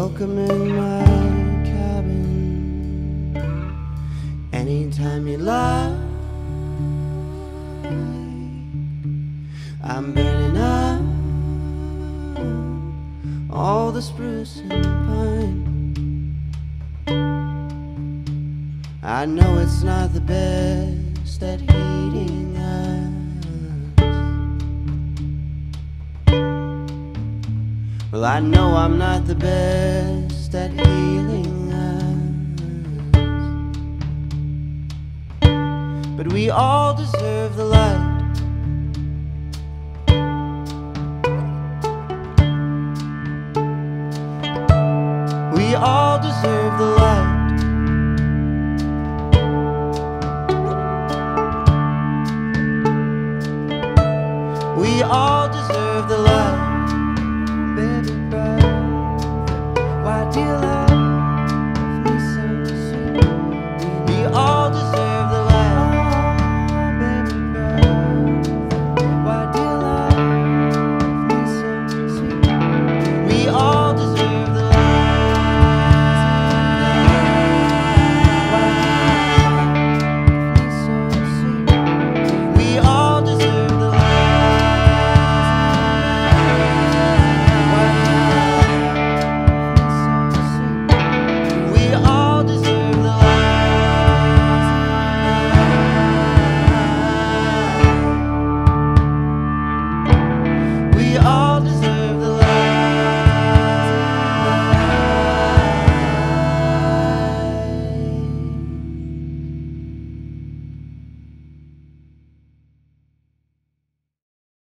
Welcome in my cabin. Anytime you like, I'm burning up all the spruce and pine. I know it's not the best at heating Well, I know I'm not the best at healing us. But we all deserve the light. We all deserve the light.